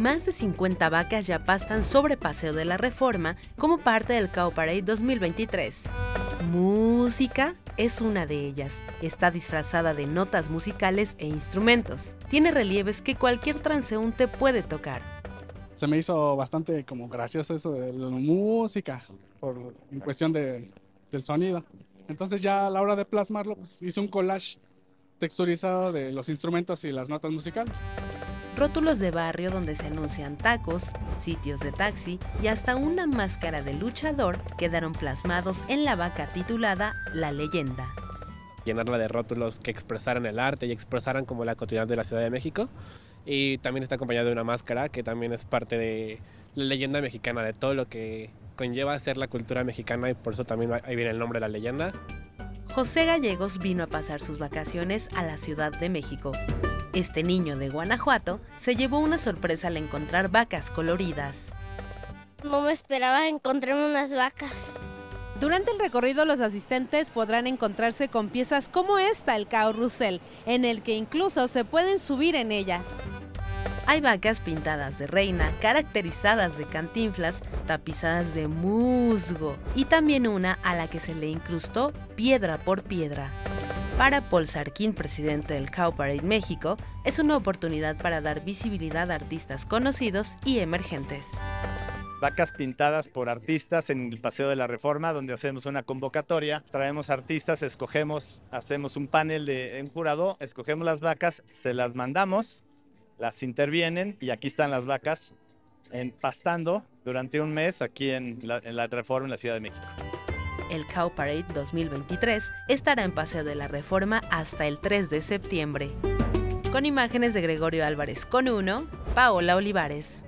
Más de 50 vacas ya pastan sobre Paseo de la Reforma como parte del Cow Parade 2023. Música es una de ellas. Está disfrazada de notas musicales e instrumentos. Tiene relieves que cualquier transeúnte puede tocar. Se me hizo bastante como gracioso eso de la música, por en cuestión de, del sonido. Entonces ya a la hora de plasmarlo, pues hice un collage texturizado de los instrumentos y las notas musicales rótulos de barrio donde se anuncian tacos, sitios de taxi y hasta una máscara de luchador quedaron plasmados en la vaca titulada La leyenda. Llenarla de rótulos que expresaran el arte y expresaran como la cotidianidad de la Ciudad de México. Y también está acompañado de una máscara que también es parte de la leyenda mexicana, de todo lo que conlleva ser la cultura mexicana y por eso también ahí viene el nombre de la leyenda. José Gallegos vino a pasar sus vacaciones a la Ciudad de México. Este niño de Guanajuato se llevó una sorpresa al encontrar vacas coloridas. No me esperaba encontrar unas vacas. Durante el recorrido los asistentes podrán encontrarse con piezas como esta, el carrusel, en el que incluso se pueden subir en ella. Hay vacas pintadas de reina, caracterizadas de cantinflas, tapizadas de musgo y también una a la que se le incrustó piedra por piedra. Para Paul Sarkin, presidente del Cow Parade México, es una oportunidad para dar visibilidad a artistas conocidos y emergentes. Vacas pintadas por artistas en el Paseo de la Reforma, donde hacemos una convocatoria. Traemos artistas, escogemos, hacemos un panel de un jurado, escogemos las vacas, se las mandamos, las intervienen y aquí están las vacas en, pastando durante un mes aquí en la Reforma en la Ciudad de México el Cow Parade 2023 estará en Paseo de la Reforma hasta el 3 de septiembre. Con imágenes de Gregorio Álvarez con uno, Paola Olivares.